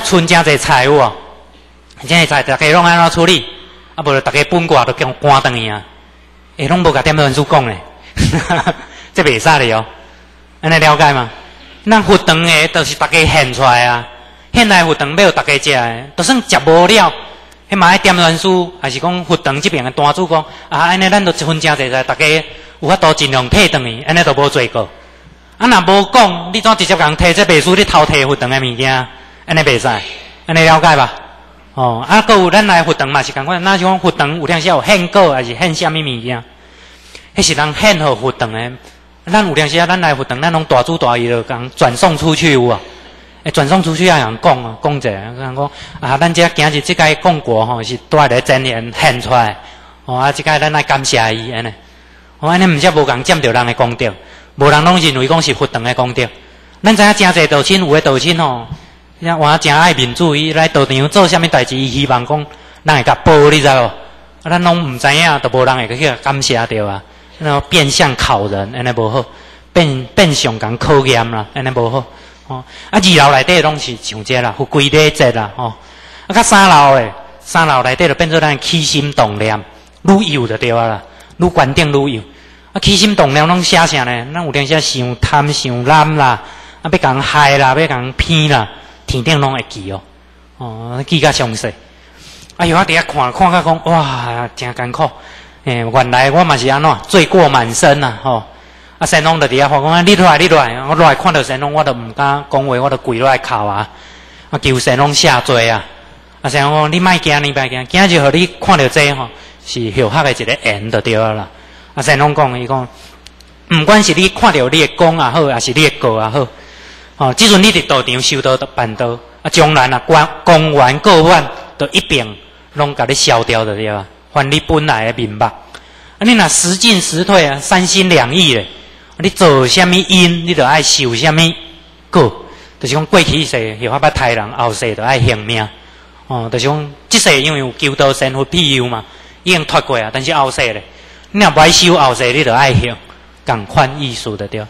存真济财有哦，真济财大家拢安怎处理？啊，无就大家本卦都叫关断去啊！诶，拢无甲点文书讲咧，这袂使咧哦。安尼了解吗？咱佛堂诶，都是大家献出来啊。现来佛堂要大家食诶，就算食无了，迄嘛爱点文书，还是讲佛堂这边诶单主讲啊，安尼咱都一分真济财，大家有法度尽量退转去，安尼都无做过。啊，若无讲，你怎直接共摕这秘书你偷摕佛堂诶物件？安尼袂使，安尼了解吧？哦，啊，搁有咱来佛堂嘛是共款，那是讲佛堂有当时有献果，还是献啥物物件？迄是人献互佛堂诶。咱有当时，咱来佛堂，咱拢大主大义就讲转送出去有啊。诶，转送出去啊，人讲啊，讲者，人讲啊，咱这今日即个供果吼，是带来真言献出来，哦啊，即个咱来感谢伊安尼，哦安尼毋则无共占着人诶功德，无人拢认为讲是佛堂诶功德。咱知影真济道亲，有诶道亲吼，像我真爱民主，伊来道场做啥物代志，伊希望讲人会甲报，你知无？啊，咱拢毋知影，都无人会去感谢着啊。那变相考人，安尼无好；变变相讲考验啦，安尼无好。哦，啊，二楼内底拢是上这啦，有规礼节啦，吼。啊，甲三楼诶，三楼内底就变做咱起心动念，愈有就对啊啦，愈关定愈有。啊，起心动念拢写啥呢？咱有阵时想贪想懒啦，啊，要讲害啦，要讲骗啦，天顶拢会记哦。哦，记较详细。哎呦，我伫遐看看甲讲，哇，真艰苦。诶，原来我嘛是安怎罪过满身呐，吼。啊，神龙就伫遐话讲，你来，你来，我来看到神龙，我都毋敢讲话，我都跪落来哭啊！啊，求神龙下罪啊！啊，神龙讲，你莫惊，你莫惊，今日互你看到这吼，是后黑的一个缘就对啦。啊，神龙讲，伊讲，毋管是你看到你的功也好，还是你的过也好，哦，即阵你伫道场修道办道，啊，将来啊，官公完过万，都一并拢甲你消掉的对吧？还你本来的面目。啊，你若时进时退啊，三心两意咧。你做什么因，你就爱受什么果。就是讲过去世有法不杀人，后世就爱行命。哦，就是讲即世因为有求道生活庇佑嘛，已经脱过啊。但是后世咧，你若不爱修后世，你就爱行，共款意思的对。